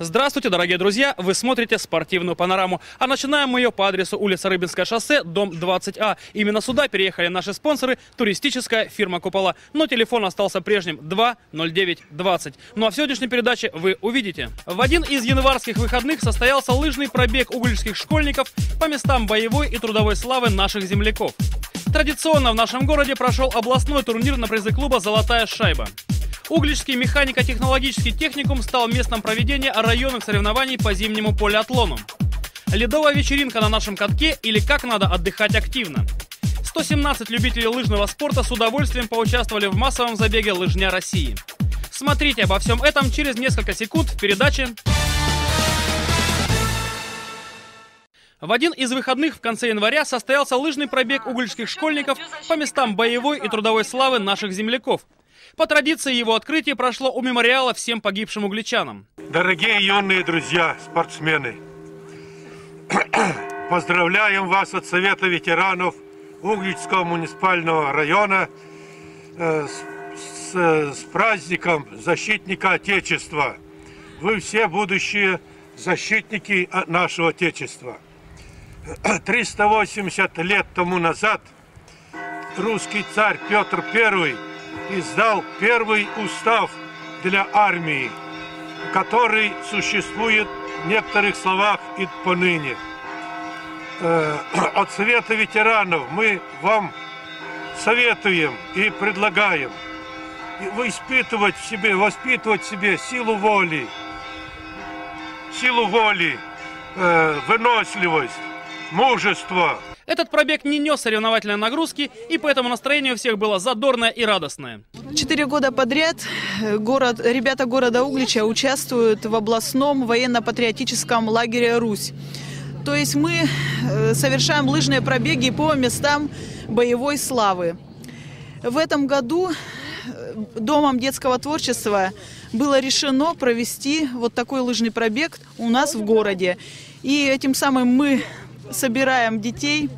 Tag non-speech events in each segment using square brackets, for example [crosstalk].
Здравствуйте, дорогие друзья! Вы смотрите спортивную панораму. А начинаем мы ее по адресу улица Рыбинское шоссе, дом 20А. Именно сюда переехали наши спонсоры, туристическая фирма «Купола». Но телефон остался прежним 20920. Ну а в сегодняшней передаче вы увидите. В один из январских выходных состоялся лыжный пробег угольских школьников по местам боевой и трудовой славы наших земляков. Традиционно в нашем городе прошел областной турнир на призы клуба «Золотая шайба». Угличский механико-технологический техникум стал местом проведения районных соревнований по зимнему полиатлону. Ледовая вечеринка на нашем катке или как надо отдыхать активно. 117 любителей лыжного спорта с удовольствием поучаствовали в массовом забеге «Лыжня России». Смотрите обо всем этом через несколько секунд в передаче В один из выходных в конце января состоялся лыжный пробег угольских школьников по местам боевой и трудовой славы наших земляков. По традиции его открытие прошло у мемориала всем погибшим угличанам. Дорогие юные друзья, спортсмены, [coughs] поздравляем вас от Совета ветеранов Угличского муниципального района э, с, с, с праздником защитника Отечества. Вы все будущие защитники нашего Отечества. [coughs] 380 лет тому назад русский царь Петр I издал первый устав для армии, который существует в некоторых словах и поныне. Э, [clears throat] от Совета ветеранов мы вам советуем и предлагаем испытывать в себе, воспитывать в себе силу воли, силу воли, э, выносливость, мужество – этот пробег не нес соревновательной нагрузки, и поэтому настроение у всех было задорное и радостное. Четыре года подряд э, город, ребята города Углича участвуют в областном военно-патриотическом лагере «Русь». То есть мы э, совершаем лыжные пробеги по местам боевой славы. В этом году э, Домом детского творчества было решено провести вот такой лыжный пробег у нас в городе. И этим самым мы собираем детей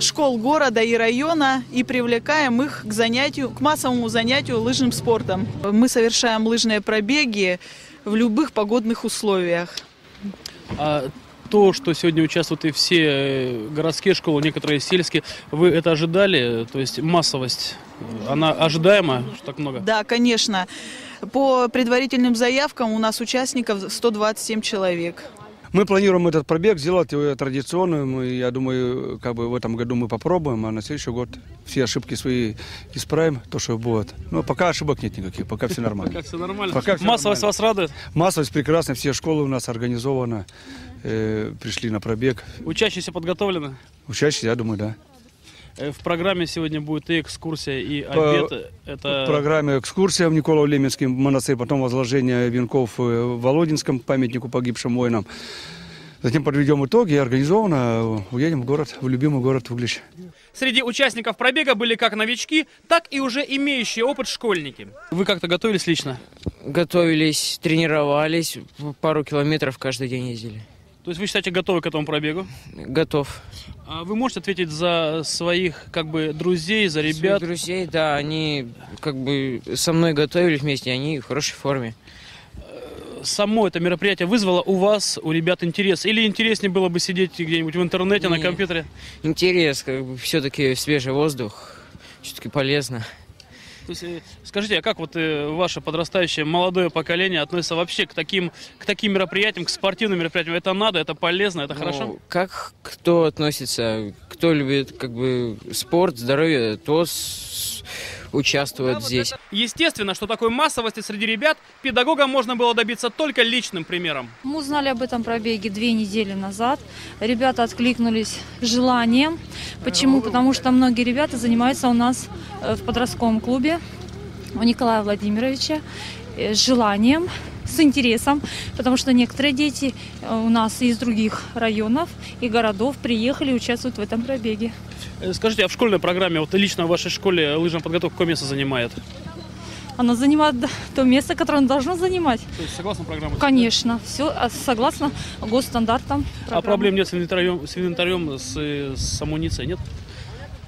школ города и района и привлекаем их к занятию, к массовому занятию лыжным спортом. Мы совершаем лыжные пробеги в любых погодных условиях. А то, что сегодня участвуют и все э, городские школы, некоторые сельские, вы это ожидали? То есть массовость, она ожидаема, что так много? Да, конечно. По предварительным заявкам у нас участников 127 человек. Мы планируем этот пробег сделать традиционным. Я думаю, как бы в этом году мы попробуем, а на следующий год все ошибки свои исправим, то, что будет. Но пока ошибок нет никаких, пока все нормально. Пока все нормально. Пока все Массовость нормально. вас радует? Массовость прекрасна, все школы у нас организованы, э, пришли на пробег. Учащиеся подготовлены? Учащиеся, я думаю, да. Э, в программе сегодня будет и экскурсия, и обед. По, Это... В программе экскурсия в Николаев-Леменский монастырь, потом возложение венков э, в Володинском памятнику погибшим воинам. Затем подведем итоги и организованно уедем в город, в любимый город Углич. Среди участников пробега были как новички, так и уже имеющие опыт школьники. Вы как-то готовились лично? Готовились, тренировались, пару километров каждый день ездили. То есть вы считаете готовы к этому пробегу? Готов. А вы можете ответить за своих как бы друзей, за ребят? Своих друзей, да, они как бы со мной готовились вместе, они в хорошей форме. Само это мероприятие вызвало у вас, у ребят интерес? Или интереснее было бы сидеть где-нибудь в интернете, Не, на компьютере? Интерес, как бы все-таки свежий воздух, все-таки полезно. То есть, э, скажите, а как вот э, ваше подрастающее молодое поколение относится вообще к таким, к таким мероприятиям, к спортивным мероприятиям? Это надо, это полезно, это ну, хорошо? Как кто относится, кто любит как бы спорт, здоровье, то участвуют здесь. Естественно, что такой массовости среди ребят педагогам можно было добиться только личным примером. Мы узнали об этом пробеге две недели назад. Ребята откликнулись желанием. Почему? Потому что многие ребята занимаются у нас э, в подростковом клубе у Николая Владимировича э, с желанием с интересом, потому что некоторые дети э, у нас из других районов и городов приехали и участвуют в этом пробеге. Э, скажите, а в школьной программе, вот лично в вашей школе лыжная подготовка какое место занимает? Она занимает то место, которое она должна занимать. То есть согласно программе? Конечно, все а согласно госстандартам. Программы. А проблем нет с инвентарем, с, инвентарем, с, с амуницией, нет?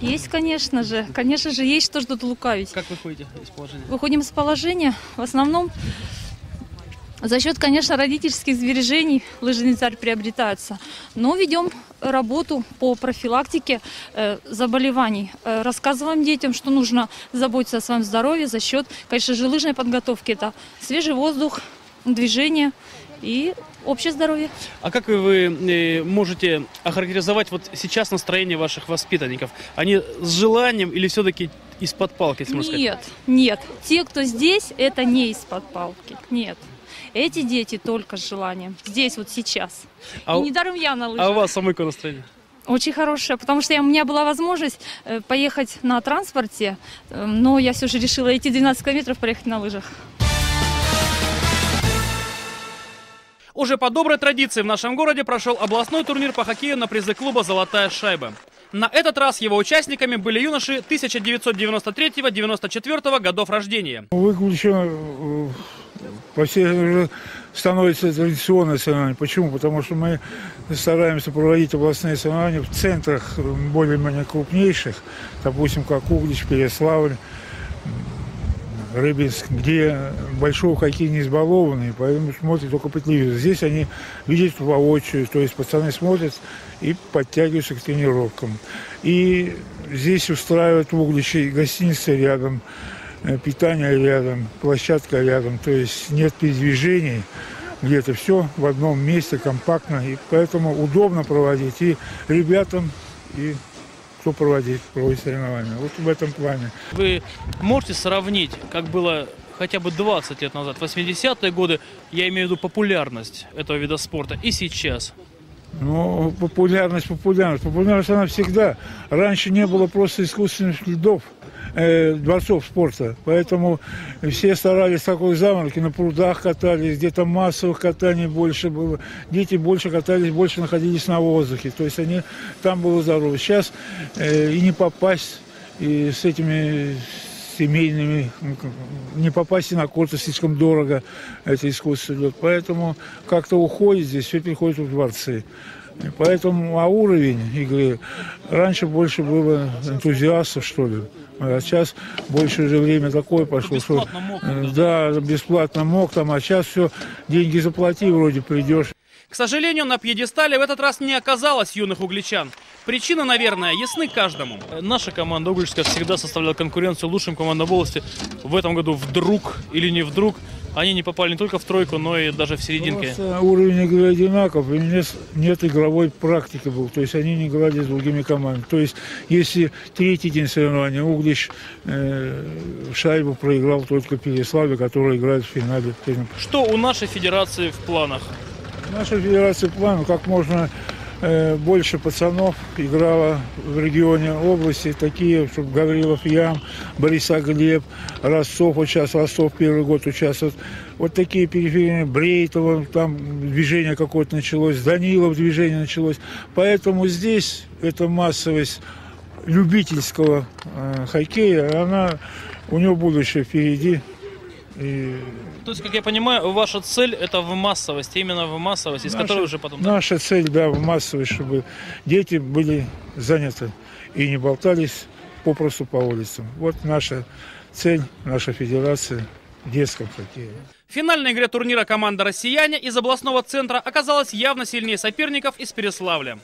Есть, конечно же. Конечно же, есть что тут лукавить. Как вы выходите из положения? Выходим из положения. В основном За счет, конечно, родительских сбережений лыжный царь приобретается. Но ведем работу по профилактике э, заболеваний. Э, рассказываем детям, что нужно заботиться о своем здоровье за счет, конечно же, лыжной подготовки. Это свежий воздух, движение и общее здоровье. А как вы э, можете охарактеризовать вот сейчас настроение ваших воспитанников? Они с желанием или все-таки из-под палки, если можно сказать? Нет, нет. Те, кто здесь, это не из-под палки. Нет. Эти дети только с желанием. Здесь, вот сейчас. А И у- недаром я на лыжах. А у вас самой какое настроение? Очень хорошая, потому что я, у меня была возможность э, поехать на транспорте, э, но я все же решила эти 12 километров проехать на лыжах. Уже по доброй традиции в нашем городе прошел областной турнир по хоккею на призы клуба «Золотая шайба». На этот раз его участниками были юноши 1993-94 годов рождения. Выключено э, по всей уже становится традиционное соревнование. Почему? Потому что мы стараемся проводить областные соревнования в центрах более-менее крупнейших, допустим, как Углич, Переславль, Рыбинск, где большого хоккея не избалованы, поэтому смотрят только по телевизору. Здесь они видят воочию, то есть пацаны смотрят и подтягиваются к тренировкам. И здесь устраивают в Угличе гостиницы рядом, питание рядом, площадка рядом, то есть нет передвижений, где-то все в одном месте, компактно, и поэтому удобно проводить и ребятам, и кто проводит, проводит соревнования. Вот в этом плане. Вы можете сравнить, как было хотя бы 20 лет назад, 80-е годы, я имею в виду популярность этого вида спорта, и сейчас? Ну, популярность, популярность. Популярность она всегда. Раньше не было просто искусственных льдов, э, дворцов спорта. Поэтому все старались такой заморки, на прудах катались, где-то массовых катаний больше было. Дети больше катались, больше находились на воздухе. То есть они там было здорово. Сейчас э, и не попасть, и с этими семейными, ну, не попасть и на корты слишком дорого, это искусство лед. Поэтому как-то уходит здесь, все переходит в дворцы. И поэтому, а уровень игры, раньше больше было энтузиастов, что ли. А сейчас больше уже время такое пошло, что... Мог, э, Да, бесплатно мог там, а сейчас все, деньги заплати, вроде придешь. К сожалению, на пьедестале в этот раз не оказалось юных угличан. Причины, наверное, ясны каждому. Наша команда Угличская всегда составляла конкуренцию лучшим командам области. В этом году вдруг или не вдруг они не попали не только в тройку, но и даже в серединке. Просто уровень игры одинаков, и нет, нет игровой практики был. То есть они не играли с другими командами. То есть если третий день соревнования Углич э, шайбу проиграл только Переславе, который играет в финале. Что у нашей федерации в планах? Наша федерация план, как можно э, больше пацанов играло в регионе области, такие, чтобы Гаврилов Ям, Бориса Глеб, Ростов, вот сейчас Ростов первый год участвует. Вот такие периферийные, Брейтова, там движение какое-то началось, Данилов движение началось. Поэтому здесь эта массовость любительского э, хоккея, она, у него будущее впереди. И То есть, как я понимаю, ваша цель это в массовости, именно в массовости, из Наша- которой уже потом... Наша цель, да, в массовость, чтобы дети были заняты и не болтались попросту по улицам. Вот наша цель, наша федерация в детском хоккее. В финальной игре турнира команда «Россияне» из областного центра оказалась явно сильнее соперников из Переславля.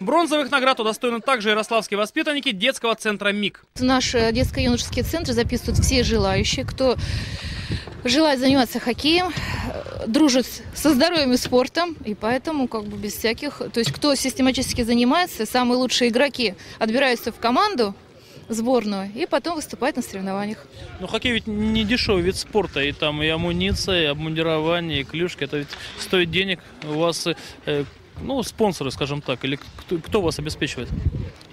Бронзовых наград удостоены также ярославские воспитанники детского центра МИГ. В наш э, детско-юношеский центр записывают все желающие, кто желает заниматься хоккеем, э, дружит со здоровьем и спортом, и поэтому как бы без всяких... То есть кто систематически занимается, самые лучшие игроки отбираются в команду, сборную, и потом выступают на соревнованиях. Но хоккей ведь не дешевый вид спорта, и там и амуниция, и обмундирование, и клюшки, это ведь стоит денег. У вас, э, ну, спонсоры, скажем так, или кто, кто вас обеспечивает?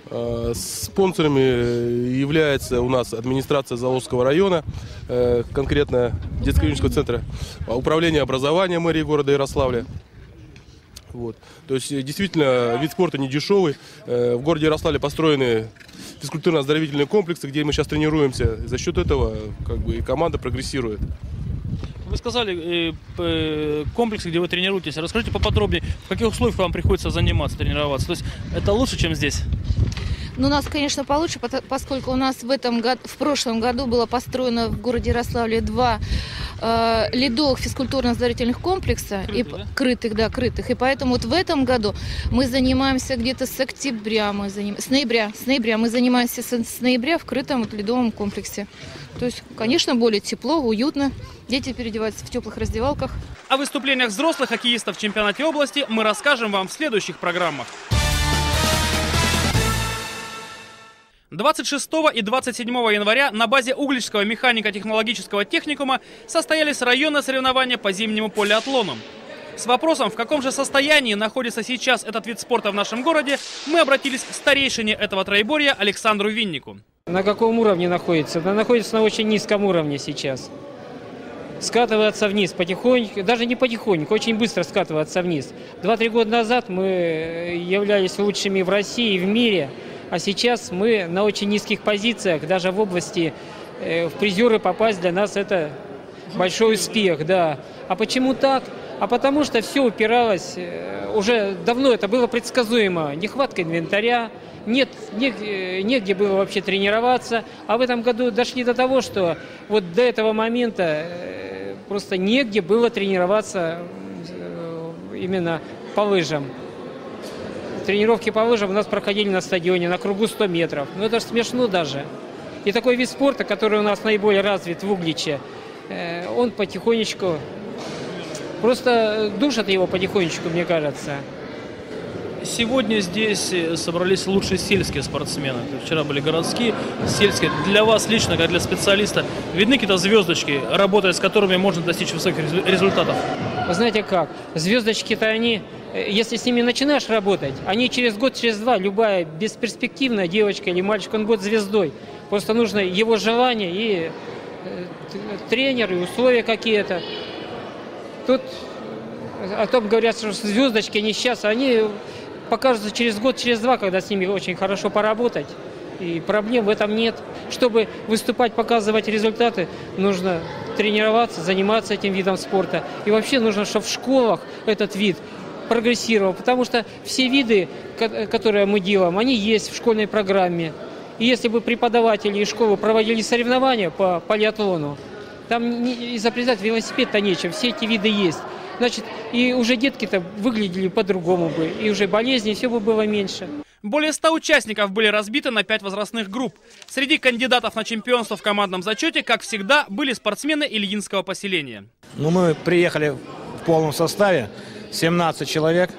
Э, Спонсорами является у нас администрация Заволжского района, э, конкретно детско-юношеского центра управление образования мэрии города Ярославля. Вот. То есть э, действительно вид спорта не дешевый. В городе Ярославле построены физкультурно-оздоровительные комплексы, где мы сейчас тренируемся. За счет этого как бы и команда прогрессирует. Вы сказали, э, комплексы, где вы тренируетесь. Расскажите поподробнее, в каких условиях вам приходится заниматься, тренироваться. То есть это лучше, чем здесь? Но у нас, конечно, получше, поскольку у нас в этом году, в прошлом году было построено в городе Ярославле два э, ледовых физкультурно-оздоровительных комплекса. и, Крытых, да? крытых, да, крытых. И поэтому вот в этом году мы занимаемся где-то с октября, мы заним... с ноября, с ноября мы занимаемся с, с ноября в крытом вот ледовом комплексе. То есть, конечно, более тепло, уютно. Дети переодеваются в теплых раздевалках. О выступлениях взрослых хоккеистов в чемпионате области мы расскажем вам в следующих программах. 26 и 27 января на базе Угличского механико-технологического техникума состоялись районные соревнования по зимнему полиатлону. С вопросом, в каком же состоянии находится сейчас этот вид спорта в нашем городе, мы обратились к старейшине этого троеборья Александру Виннику. На каком уровне находится? Она находится на очень низком уровне сейчас. Скатываться вниз потихоньку, даже не потихоньку, очень быстро скатываться вниз. Два-три года назад мы являлись лучшими в России и в мире, а сейчас мы на очень низких позициях, даже в области э, в призеры попасть для нас это большой успех, да. А почему так? А потому что все упиралось, э, уже давно это было предсказуемо, нехватка инвентаря, нет, нег- э, негде было вообще тренироваться, а в этом году дошли до того, что вот до этого момента просто негде было тренироваться именно по лыжам. Тренировки по лыжам у нас проходили на стадионе на кругу 100 метров. Ну это же смешно даже. И такой вид спорта, который у нас наиболее развит в Угличе, э, он потихонечку, просто душат его потихонечку, мне кажется. Сегодня здесь э, собрались лучшие сельские спортсмены. Вчера были городские, сельские. Для вас лично, как для специалиста, видны какие-то звездочки, работая с которыми можно достичь высоких резу- результатов? Вы знаете как? Звездочки-то они, если с ними начинаешь работать, они через год, через два, любая бесперспективная девочка или мальчик, он будет звездой. Просто нужно его желание и э, тренер, и условия какие-то. Тут о том говорят, что звездочки, они сейчас, они покажутся через год, через два, когда с ними очень хорошо поработать. И проблем в этом нет. Чтобы выступать, показывать результаты, нужно тренироваться, заниматься этим видом спорта. И вообще нужно, чтобы в школах этот вид прогрессировал. Потому что все виды, ко- которые мы делаем, они есть в школьной программе. И если бы преподаватели и школы проводили соревнования по полиатлону, там не- изобретать велосипед-то нечем, все эти виды есть. Значит, и уже детки-то выглядели по-другому бы, и уже болезней все бы было меньше. Более 100 участников были разбиты на 5 возрастных групп. Среди кандидатов на чемпионство в командном зачете, как всегда, были спортсмены Ильинского поселения. Ну, мы приехали в полном составе, 17 человек.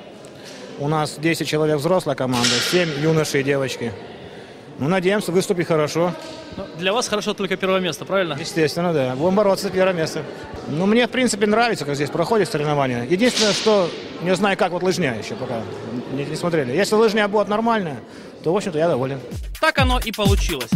У нас 10 человек взрослая команда, 7 юношей и девочки. Ну, надеемся выступить хорошо. Ну, Для вас хорошо только первое место, правильно? Естественно, да. Будем бороться за первое место. Ну, мне, в принципе, нравится, как здесь проходят соревнования. Единственное, что не знаю, как вот лыжня еще пока не, не смотрели. Если лыжня будет нормальная, то, в общем-то, я доволен. Так оно и получилось.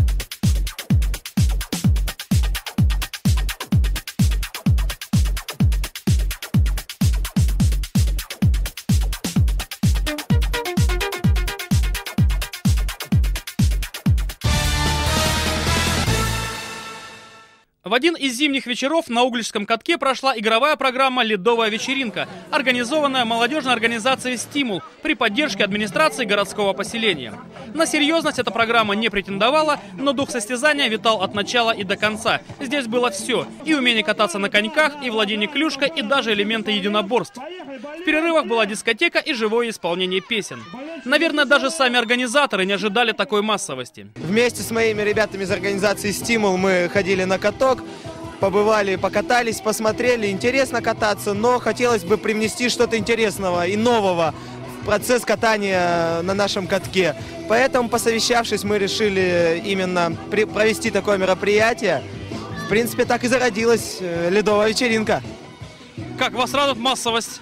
Один из зимних вечеров на Угличском катке прошла игровая программа «Ледовая вечеринка», организованная молодежной организацией «Стимул» при поддержке администрации городского поселения. На серьезность эта программа не претендовала, но дух состязания витал от начала и до конца. Здесь было все – и умение кататься на коньках, и владение клюшкой, и даже элементы единоборств. В перерывах была дискотека и живое исполнение песен. Наверное, даже сами организаторы не ожидали такой массовости. Вместе с моими ребятами из организации «Стимул» мы ходили на каток, побывали, покатались, посмотрели. Интересно кататься, но хотелось бы привнести что-то интересного и нового в процесс катания на нашем катке. Поэтому, посовещавшись, мы решили именно провести такое мероприятие. В принципе, так и зародилась э, ледовая вечеринка. Как вас радует массовость?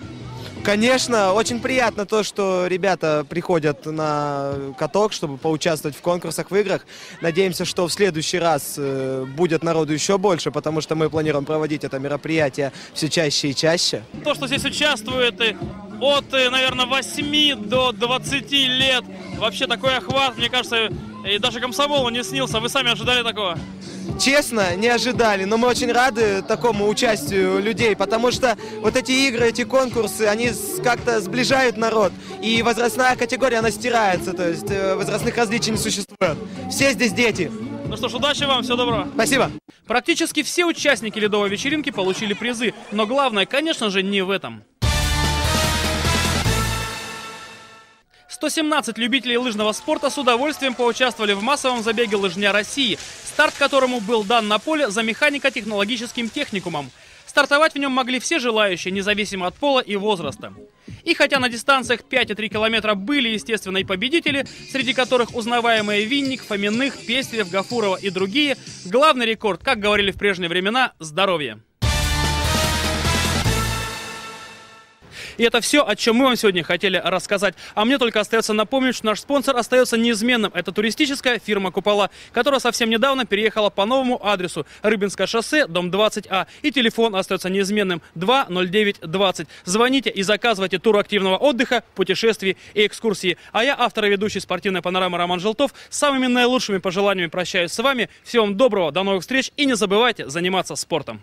Конечно, очень приятно то, что ребята приходят на каток, чтобы поучаствовать в конкурсах, в играх. Надеемся, что в следующий раз э, будет народу еще больше, потому что мы планируем проводить это мероприятие все чаще и чаще. То, что здесь участвует и от, э, наверное, 8 до 20 лет, вообще такой охват, мне кажется, и даже комсомолу не снился. Вы сами ожидали такого? честно, не ожидали. Но мы очень рады такому участию людей, потому что вот эти игры, эти конкурсы, они как-то сближают народ. И возрастная категория, она стирается, то есть э, возрастных различий не существует. Все здесь дети. Ну что ж, удачи вам, всего доброго. Спасибо. Практически все участники ледовой вечеринки получили призы, но главное, конечно же, не в этом. 117 любителей лыжного спорта с удовольствием поучаствовали в массовом забеге «Лыжня России», старт которому был дан на поле за механико-технологическим техникумом. Стартовать в нем могли все желающие, независимо от пола и возраста. И хотя на дистанциях 5,3 километра были, естественно, и победители, среди которых узнаваемые Винник, Фоминых, Пестрев, Гафурова и другие, главный рекорд, как говорили в прежние времена, здоровье. И это все, о чем мы вам сегодня хотели рассказать. А мне только остается напомнить, что наш спонсор остается неизменным. Это туристическая фирма «Купола», которая совсем недавно переехала по новому адресу Рыбинское шоссе, дом 20А. И телефон остается неизменным 20920. Звоните и заказывайте тур активного отдыха, путешествий и экскурсии. А я, автор и ведущий спортивной панорамы Роман Желтов, с самыми наилучшими пожеланиями прощаюсь с вами. Всего вам доброго, до новых встреч и не забывайте заниматься спортом.